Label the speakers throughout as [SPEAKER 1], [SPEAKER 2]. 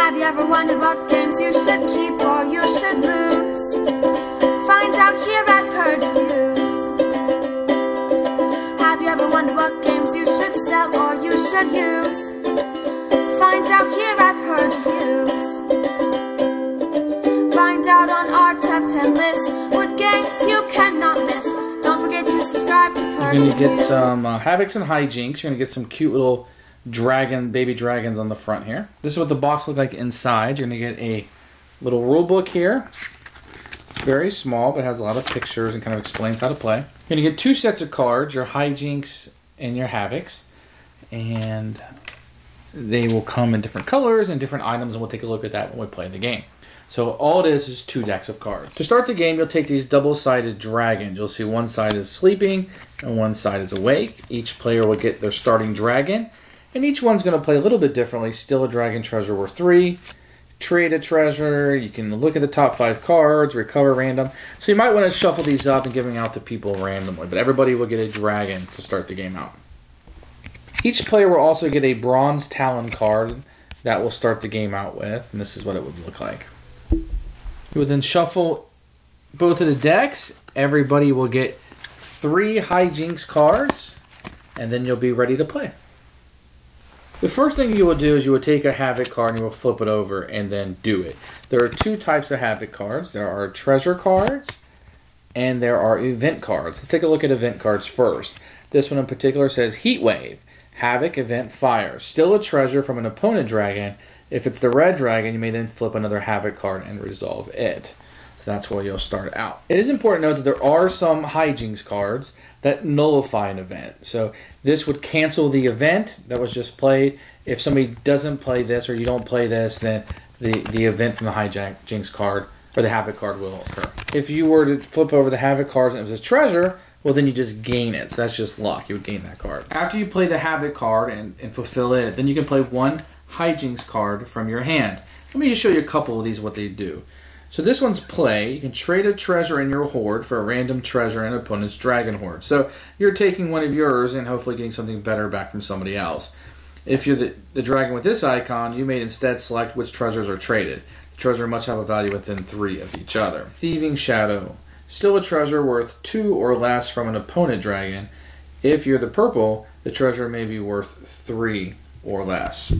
[SPEAKER 1] Have you ever wondered what games you should keep or you should lose? Find out here at Purge Reviews. Have you ever wondered what games you should sell or you should use? Find out here at Purge Reviews. Find out on our top 10 list what games you cannot miss. Don't forget to subscribe to Purge
[SPEAKER 2] You're gonna get some uh, Havoks and Hijinks. You're gonna get some cute little dragon, baby dragons on the front here. This is what the box look like inside. You're gonna get a little rule book here. Very small, but has a lot of pictures and kind of explains how to play. You're gonna get two sets of cards, your Hijinks and your Havoks. And they will come in different colors and different items, and we'll take a look at that when we play the game. So all it is is two decks of cards. To start the game, you'll take these double-sided dragons. You'll see one side is sleeping and one side is awake. Each player will get their starting dragon, and each one's going to play a little bit differently. Still a dragon treasure worth three, trade a treasure. You can look at the top five cards, recover random. So you might want to shuffle these up and give them out to people randomly, but everybody will get a dragon to start the game out. Each player will also get a bronze talon card that will start the game out with, and this is what it would look like. You will then shuffle both of the decks. Everybody will get three hijinks cards, and then you'll be ready to play. The first thing you will do is you will take a Havok card and you will flip it over and then do it. There are two types of Havok cards. There are treasure cards and there are event cards. Let's take a look at event cards first. This one in particular says Heat Wave, Havok Event Fire. Still a treasure from an opponent dragon. If it's the red dragon, you may then flip another Havok card and resolve it. So that's where you'll start out. It is important to note that there are some hijinks cards that nullify an event. So this would cancel the event that was just played. If somebody doesn't play this or you don't play this, then the, the event from the hijinks card or the Havok card will occur. If you were to flip over the Havok cards and it was a treasure, well then you just gain it. So that's just luck. You would gain that card. After you play the Havok card and, and fulfill it, then you can play one hijinks card from your hand. Let me just show you a couple of these what they do. So this one's play. You can trade a treasure in your hoard for a random treasure in an opponent's dragon hoard. So you're taking one of yours and hopefully getting something better back from somebody else. If you're the, the dragon with this icon, you may instead select which treasures are traded. The treasure must have a value within three of each other. Thieving Shadow. Still a treasure worth two or less from an opponent dragon. If you're the purple, the treasure may be worth three or less.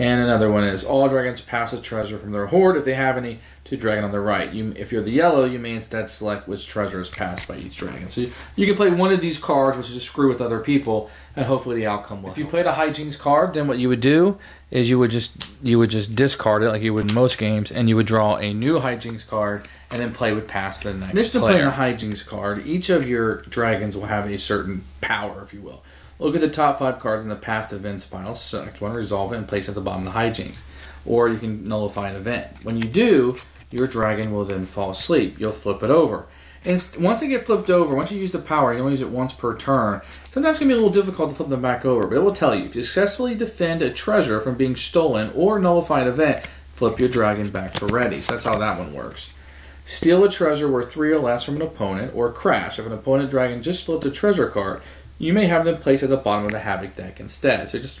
[SPEAKER 2] And another one is all dragons pass a treasure from their hoard if they have any to dragon on the right. You, if you're the yellow, you may instead select which treasure is passed by each dragon. So you, you can play one of these cards, which is to screw with other people, and hopefully the outcome will. If you played a hijinks card, then what you would do is you would just you would just discard it like you would in most games, and you would draw a new hijinks card, and then play would pass to the next. In addition to playing the hijinks card, each of your dragons will have a certain power, if you will. Look at the top five cards in the past events pile, select one, resolve it, and place it at the bottom of the hijinks. Or you can nullify an event. When you do, your dragon will then fall asleep. You'll flip it over. And once they get flipped over, once you use the power, you only use it once per turn. Sometimes it can be a little difficult to flip them back over, but it will tell you. If you successfully defend a treasure from being stolen or nullify an event, flip your dragon back to ready. So that's how that one works. Steal a treasure worth three or less from an opponent, or crash. If an opponent dragon just flipped a treasure card, you may have them placed at the bottom of the Havok deck instead. So it just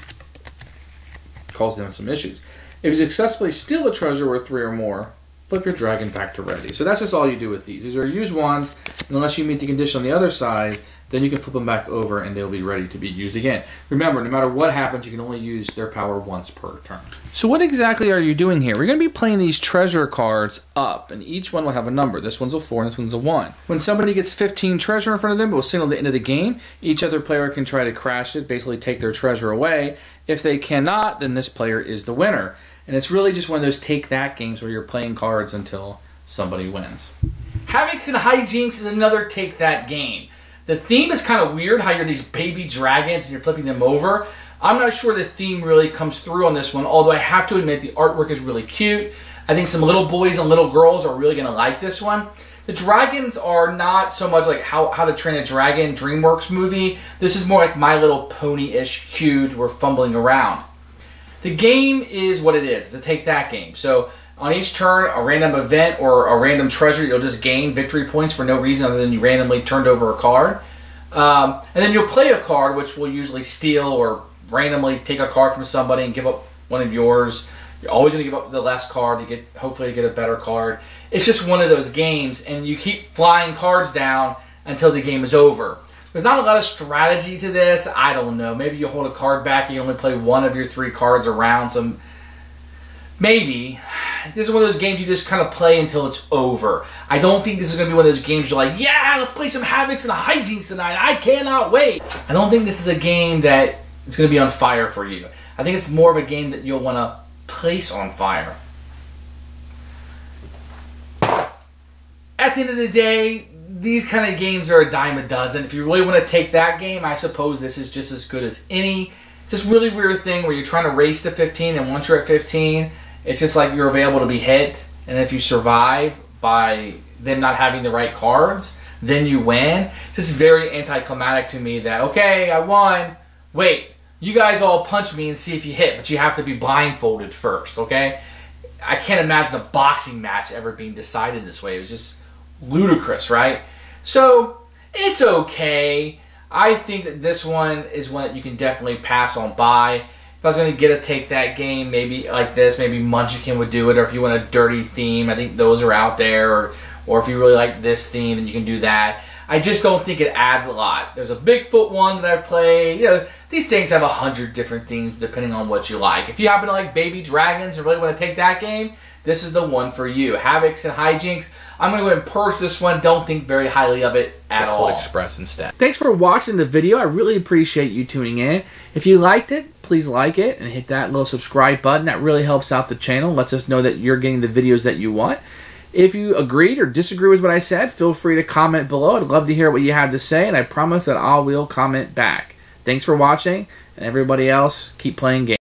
[SPEAKER 2] causes them some issues. If you successfully steal a treasure worth three or more, flip your dragon back to ready. So that's just all you do with these. These are used ones, and unless you meet the condition on the other side, then you can flip them back over and they'll be ready to be used again. Remember, no matter what happens, you can only use their power once per turn. So what exactly are you doing here? We're going to be playing these treasure cards up, and each one will have a number. This one's a 4 and this one's a 1. When somebody gets 15 treasure in front of them, it will signal the end of the game. Each other player can try to crash it, basically take their treasure away. If they cannot, then this player is the winner. And it's really just one of those take that games where you're playing cards until somebody wins. Havoks and Hijinks is another take that game. The theme is kind of weird how you're these baby dragons and you're flipping them over. I'm not sure the theme really comes through on this one, although I have to admit the artwork is really cute. I think some little boys and little girls are really going to like this one. The dragons are not so much like how, how to Train a Dragon DreamWorks movie. This is more like My Little Pony-ish cute. We're fumbling around. The game is what it is. It's a take that game. So on each turn, a random event or a random treasure, you'll just gain victory points for no reason other than you randomly turned over a card. Um, and then you'll play a card, which will usually steal or randomly take a card from somebody and give up one of yours. You're always going to give up the last card to get, hopefully, to get a better card. It's just one of those games, and you keep flying cards down until the game is over. There's not a lot of strategy to this. I don't know. Maybe you hold a card back and you only play one of your three cards around. So maybe this is one of those games you just kind of play until it's over. I don't think this is going to be one of those games you're like, yeah, let's play some Havoks and Hijinks tonight. I cannot wait. I don't think this is a game that is going to be on fire for you. I think it's more of a game that you'll want to place on fire. At the end of the day, these kind of games are a dime a dozen. If you really want to take that game, I suppose this is just as good as any. It's this really weird thing where you're trying to race to 15, and once you're at 15, it's just like you're available to be hit, and if you survive by them not having the right cards, then you win. It's just very anticlimactic to me that, okay, I won. Wait, you guys all punch me and see if you hit, but you have to be blindfolded first, okay? I can't imagine a boxing match ever being decided this way. It was just ludicrous, right? So it's okay. I think that this one is one that you can definitely pass on by. If I was going to get to take that game, maybe like this, maybe Munchkin would do it, or if you want a dirty theme, I think those are out there, or, or if you really like this theme, then you can do that. I just don't think it adds a lot. There's a Bigfoot one that I've played. You know, these things have a hundred different themes depending on what you like. If you happen to like Baby Dragons and really want to take that game, this is the one for you. Havoks and Hijinks. I'm going to go ahead and purge this one. Don't think very highly of it at all.
[SPEAKER 3] Express instead.
[SPEAKER 2] Thanks for watching the video. I really appreciate you tuning in. If you liked it, please like it and hit that little subscribe button. That really helps out the channel. Lets us know that you're getting the videos that you want. If you agreed or disagree with what I said, feel free to comment below. I'd love to hear what you have to say, and I promise that I will comment back. Thanks for watching, and everybody else, keep playing games.